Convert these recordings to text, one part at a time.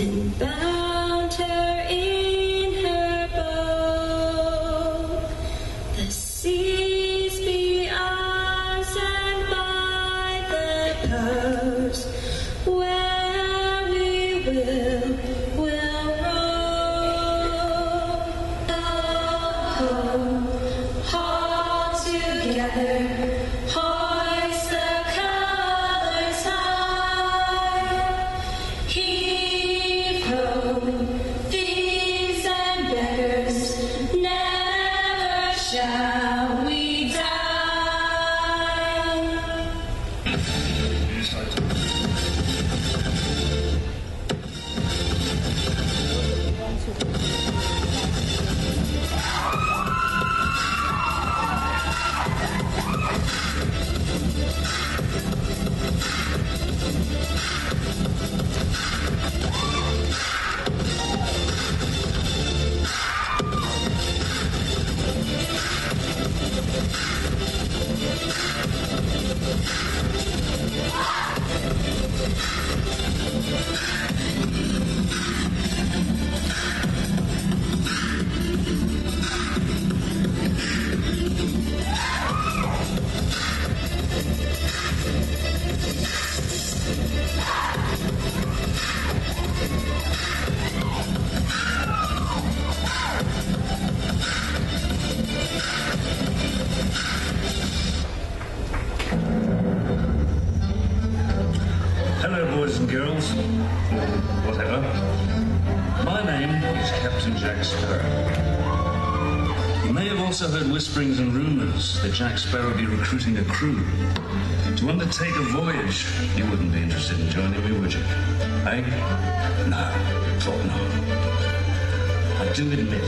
and Captain Jack Sparrow. You may have also heard whisperings and rumours that Jack Sparrow be recruiting a crew to undertake a voyage. You wouldn't be interested in joining me, would you? Eh? No, thought not. I do admit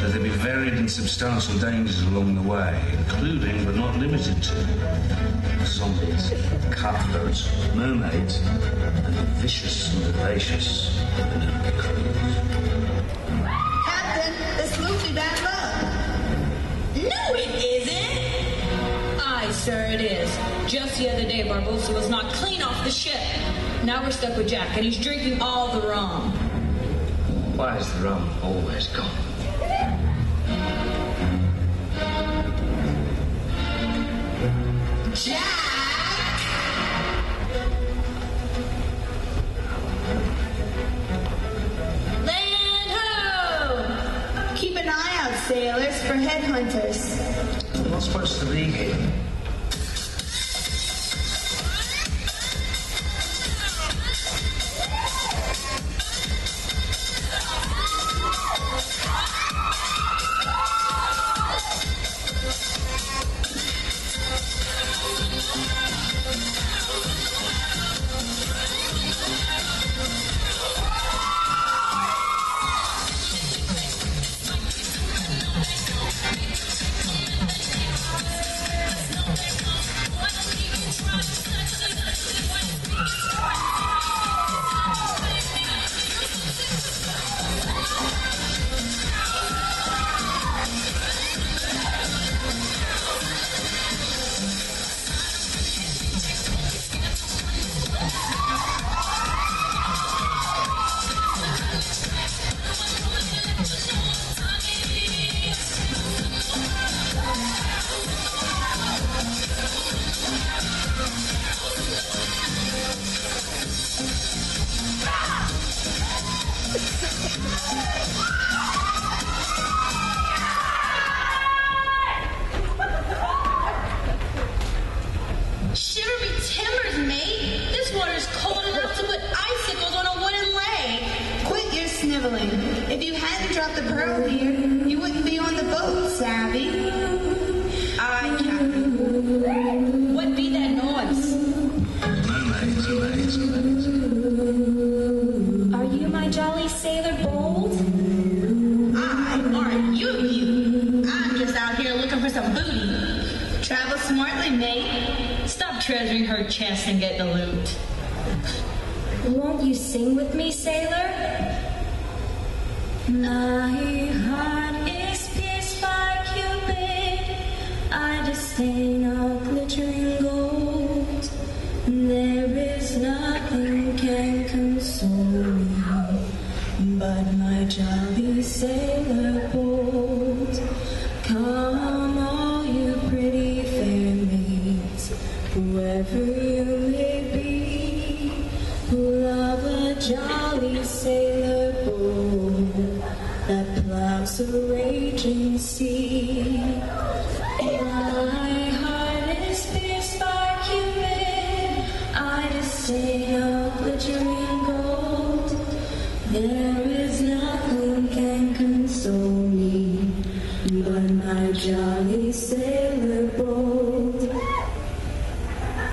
that there be varied and substantial dangers along the way, including but not limited to zombies, cutthroats, mermaids, and the vicious and vivacious Penelope Cruz. No, it isn't. Aye, sir, it is. Just the other day, Barbossa was knocked clean off the ship. Now we're stuck with Jack, and he's drinking all the rum. Why is the rum always gone? Land ho! Keep an eye out, sailors, for headhunters. I'm Shiver me timbers, mate. This water's cold enough to put icicles on a wooden leg. Quit your sniveling. If you hadn't dropped the pearl here, you wouldn't be on the boat, savvy. Aye, Captain. What be that noise? Mermaids, mermaids, mermaids. Are you my jolly sailor bold? Aye, aren't you you? I'm just out here looking for some booty. Travel smartly, mate treasuring her chest and get the loot. Won't you sing with me, sailor? My heart is pierced by Cupid. I disdain all glittering gold. There is nothing can console me but my jolly sailor.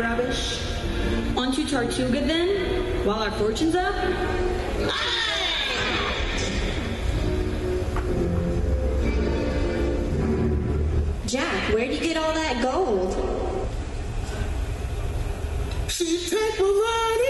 rubbish. On to Tortuga then, while our fortune's up. Jack, where'd you get all that gold? She take a ride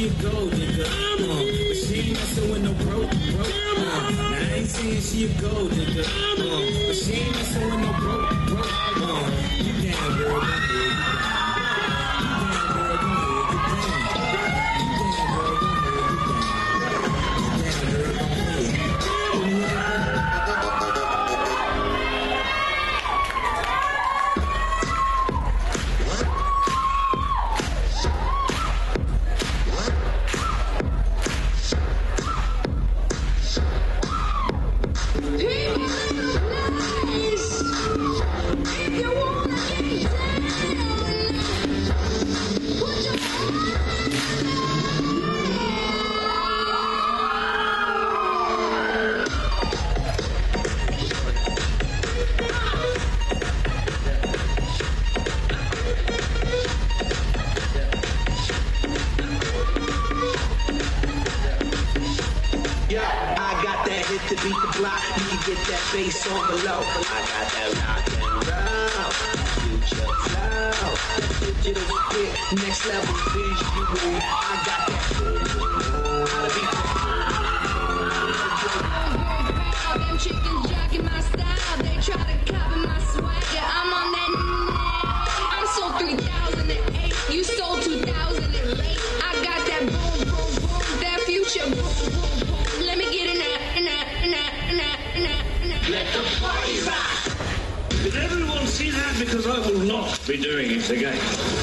she a gold nigga. Uh, she ain't messing with no broke, broke. Uh, I ain't saying she go, nigga. Uh, but she ain't messing with no broke. get that bass on below. I got that rock and roll, future flow, digital spit, next level vision. I got that. be doing it again.